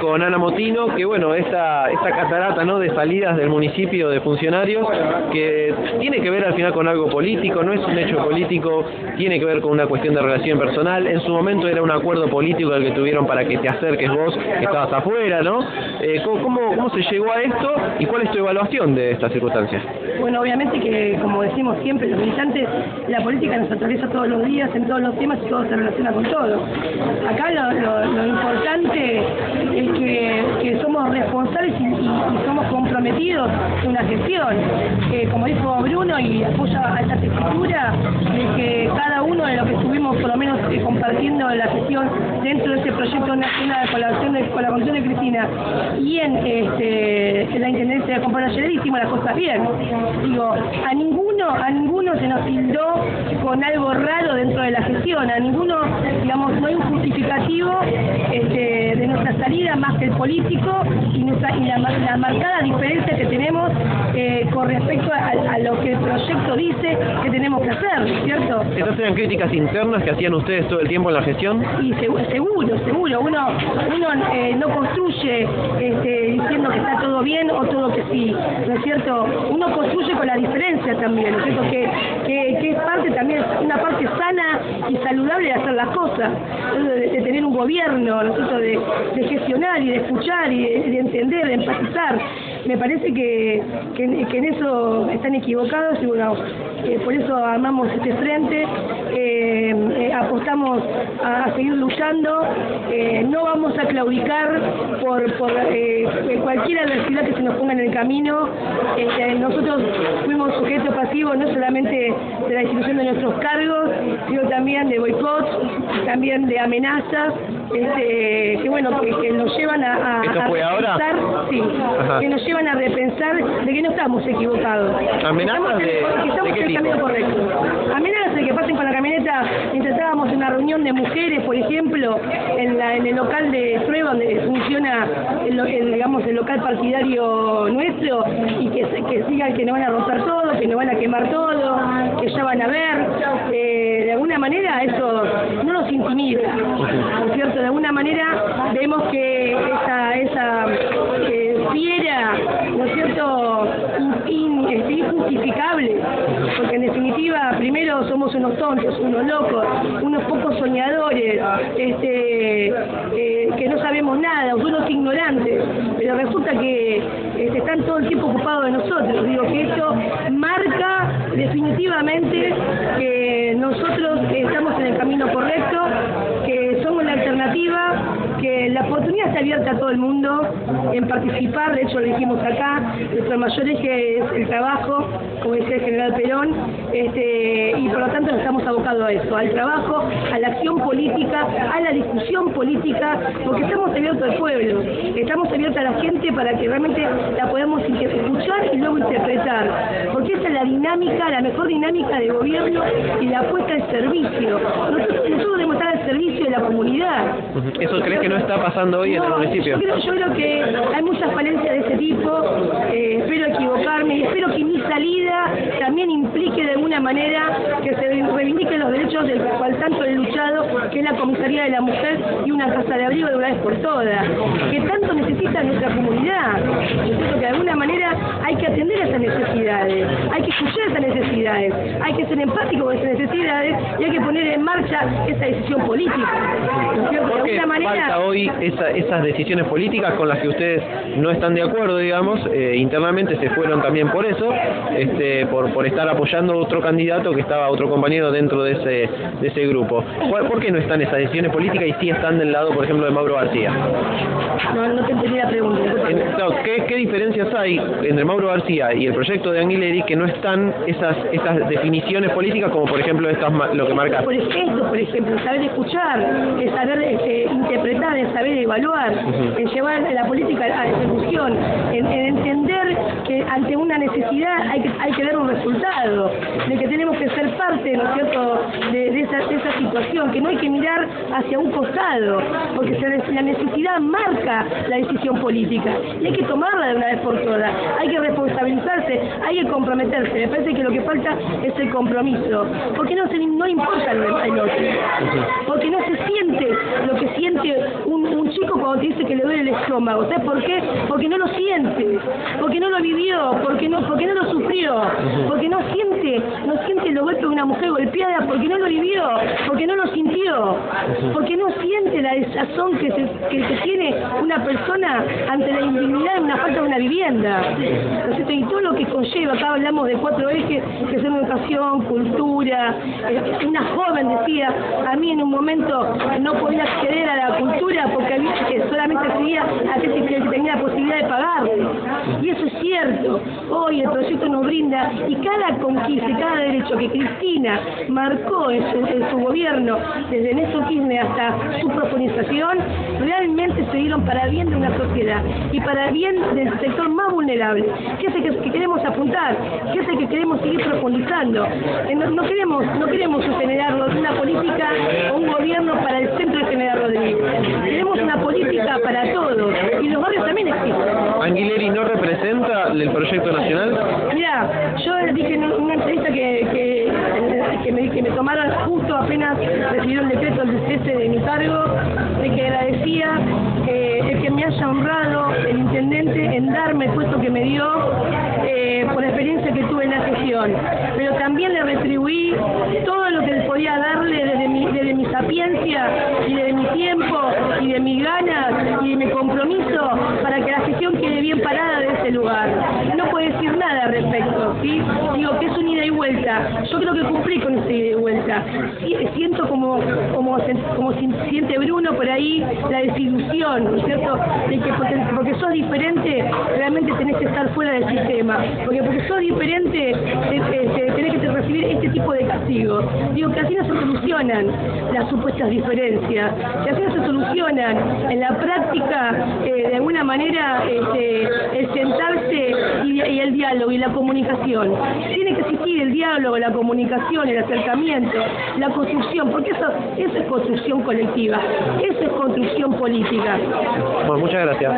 Con Ana Motino, que bueno, esta, esta catarata ¿no? de salidas del municipio de funcionarios, que tiene que ver al final con algo político, no es un hecho político, tiene que ver con una cuestión de relación personal. En su momento era un acuerdo político el que tuvieron para que te acerques vos, que estabas afuera, ¿no? Eh, ¿cómo, ¿Cómo se llegó a esto y cuál es tu evaluación de estas circunstancias? Bueno, obviamente que, como decimos siempre, los militantes, la política nos atraviesa todos los días, en todos los temas y todo se relaciona con todo. Acá lo, lo importante que, somos responsables y, somos comprometidos en una gestión. como dijo Bruno, y apoya a esta textura, de que cada uno de los que estuvimos por lo menos eh, compartiendo la gestión dentro de este proyecto nacional con la, con la Comisión de Cristina y en, este, la Intendencia de ayer hicimos las cosas bien. Digo, a ninguno, a ninguno se nos tildó con algo raro dentro de la gestión, a ninguno, digamos, no hay un justificativo este, de nuestra salida más que el político y, la, marcada diferencia que tenemos eh, con respecto a, lo que el proyecto dice que tenemos que hacer, ¿cierto? ¿Estas eran críticas internas que hacían ustedes todo el tiempo en la gestión? Y seguro, seguro. Uno, uno eh, no construye este, diciendo que está todo bien o todo que sí, ¿no es cierto? Uno construye con la diferencia también, ¿no es cierto? Que, que, es parte también, una parte sana y saludable de hacer las cosas, de, tener un gobierno, ¿no? De, de gestionar y de escuchar y de, entender, de empatizar. Me parece que, que, en eso están equivocados y bueno, eh, por eso armamos este frente, eh, eh, apostamos a, seguir luchando, no vamos a claudicar por, por cualquier adversidad que se nos ponga en el camino. nosotros fuimos sujetos pasivos no solamente de la institución de nuestros cargos, sino también de boicots, también de amenazas, este, que bueno, que, nos llevan a, repensar, sí, que nos llevan a repensar de que no estamos equivocados. ¿Amenazas de, que estamos en el camino correcto. Amenazas de que pasen con la camioneta, intentábamos una reunión de mujeres, por ejemplo, en, la, en el local de prueba donde funciona el, digamos, el local partidario nuestro, y que, que sigan que nos van a romper todo, que nos van a quemar todo, que ya van a ver. Eh, de alguna manera eso no nos intimida, ¿no es cierto? De alguna manera vemos que esa, esa eh, fiera, ¿no es cierto?, este, injustificable, porque en definitiva primero somos unos tontos, unos locos, unos pocos soñadores, este, eh, que no sabemos nada, unos ignorantes, pero resulta que este, están todo el tiempo ocupados de nosotros. Digo que esto marca definitivamente que nosotros estamos en el camino correcto, que que la oportunidad está abierta a todo el mundo en participar, de hecho lo dijimos acá, nuestro mayor eje es el trabajo, como decía el general Perón, este, y por lo tanto estamos abocados a eso, al trabajo, a la acción política, a la discusión política, porque estamos abiertos al pueblo, estamos abiertos a la gente para que realmente la podamos escuchar y luego interpretar, porque esa es la dinámica, la mejor dinámica de gobierno y la apuesta al servicio estar al servicio de la comunidad. ¿Eso crees que no está pasando hoy en el municipio? Yo creo, que hay muchas falencias de ese tipo, eh, espero equivocarme y espero que mi salida también implique de alguna manera que se reivindiquen los derechos del cual tanto he luchado, que es la comisaría de la mujer y una casa de abrigo de una vez por todas, que tanto necesita nuestra comunidad. Yo creo que de alguna manera hay que atender esas necesidades, hay que escuchar esas necesidades, hay que ser empático con esas necesidades y hay que poner en marcha esa decisión política. Alguna manera hoy esas decisiones políticas con las que ustedes no están de acuerdo, digamos, eh, internamente se fueron también por eso, este, por, por estar apoyando otro candidato que estaba, otro compañero dentro de ese, de ese grupo. ¿Por qué no están esas decisiones políticas y sí están del lado, por ejemplo, de Mauro García? No, no te entendí la pregunta. ¿qué, ¿qué, diferencias hay entre Mauro García y el proyecto de Anguileri que no están esas, esas definiciones políticas como, por ejemplo, estas, lo que marca? Por esto, por ejemplo, saber escuchar, saber este, interpretar de saber evaluar, en llevar la política a ejecución, en, entender que ante una necesidad hay que, hay que dar un resultado, de que tenemos que ser parte, ¿no es cierto?, de, esa, esa situación, que no hay que mirar hacia un costado, porque la necesidad marca la decisión política y hay que tomarla de una vez por todas, hay que responsabilizarse, hay que comprometerse, me parece que lo que falta es el compromiso, porque no, se, no importa lo del otro, porque no se siente lo que siente un, un chico cuando te dice que le duele el estómago. ¿Sabes por qué? Porque no lo siente, porque no lo vivió, porque no, porque no lo sufrió, porque no siente, no siente los golpes de una mujer golpeada, porque no lo vivió, porque no lo sintió, porque no siente la desazón que se, que, tiene una persona ante la indignidad de una falta de una vivienda. Y todo lo que conlleva, acá hablamos de cuatro ejes, que son educación, cultura, eh, una joven decía, a mí en un momento no podía acceder a la cultura porque había, solamente accedía a aquel que tenía la posibilidad de pagar. Y eso es cierto. Hoy el proyecto nos brinda y cada conquista, cada derecho que Cristina marcó en su, gobierno, desde Néstor Kirchner hasta su profundización, realmente se dieron para bien de una sociedad y para bien del sector más vulnerable, que es el que, queremos apuntar, que es el que queremos seguir profundizando. No, queremos, no queremos generar una política o un gobierno para el centro de General Rodríguez. Queremos una política para todos y los barrios también existen. ¿Anguileri no representa el proyecto nacional? Mira, yo dije en una entrevista que, que, que, me, que me tomaron justo apenas recibió el decreto del cese de mi cargo, de que agradecía eh, el que me haya honrado el intendente en darme el puesto que me dio eh, por la experiencia que tuve en la gestión. Pero también le retribuí todo lo que podía darle desde mi, sapiencia y desde mi tiempo y de mis ganas y de mi compromiso para que la gestión quede bien parada lugar. No puedo decir nada al respecto, ¿sí? Digo que es un ida y Yo creo que cumplí con ese ida y vuelta. Siento como, como, como siente Bruno por ahí la desilusión, ¿no es cierto? De que porque, sos diferente, realmente tenés que estar fuera del sistema. Porque porque sos diferente, tenés que recibir este tipo de castigos. Digo que así no se solucionan las supuestas diferencias, que así no se solucionan en la práctica, eh, de alguna manera, este, el el diálogo y la comunicación. Tiene que existir el diálogo, la comunicación, el acercamiento, la construcción, porque eso, eso es construcción colectiva, eso es construcción política. Bueno, muchas gracias.